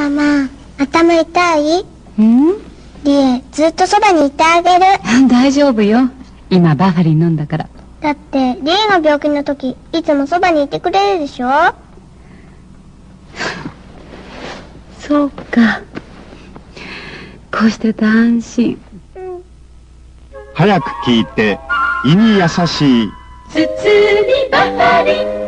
ママ、頭痛い？うん？リエ、ずっとそばにいてあげる。大丈夫よ。今バファリン飲んだから。だって、リエが病気の時、いつもそばにいてくれるでしょ？そうか。こうしてた安心。早く聞いて胃に優しい包みバファリン